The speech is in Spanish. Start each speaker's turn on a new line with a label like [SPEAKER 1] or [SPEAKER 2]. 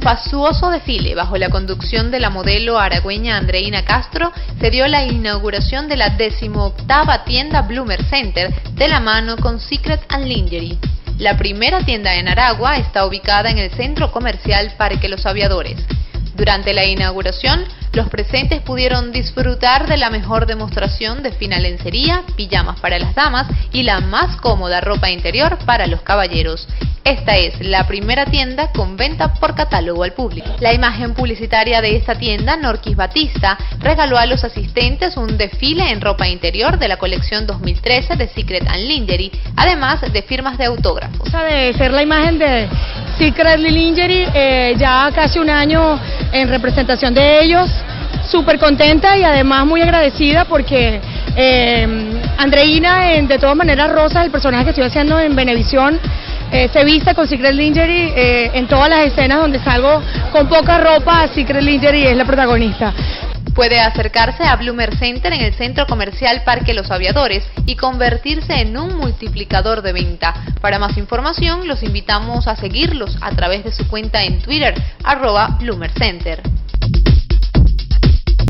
[SPEAKER 1] fastuoso desfile bajo la conducción de la modelo aragüeña Andreina Castro se dio la inauguración de la decimoctava tienda Bloomer Center de la mano con Secret and Lingerie. La primera tienda en Aragua está ubicada en el centro comercial Parque Los Aviadores. Durante la inauguración, los presentes pudieron disfrutar de la mejor demostración de fina lencería, pijamas para las damas y la más cómoda ropa interior para los caballeros. Esta es la primera tienda con venta por catálogo al público. La imagen publicitaria de esta tienda, Norquis Batista, regaló a los asistentes un desfile en ropa interior de la colección 2013 de Secret and Lingerie, además de firmas de autógrafos.
[SPEAKER 2] De ser la imagen de Secret Lingerie, eh, ya casi un año en representación de ellos, súper contenta y además muy agradecida porque eh, Andreina, de todas maneras, Rosa, el personaje que estoy haciendo en Venevisión, eh, se viste con Secret Lingerie eh, en todas las escenas donde salgo con poca ropa, Secret Lingerie es la protagonista.
[SPEAKER 1] Puede acercarse a Bloomer Center en el centro comercial Parque Los Aviadores y convertirse en un multiplicador de venta. Para más información los invitamos a seguirlos a través de su cuenta en Twitter, arroba Bloomer Center.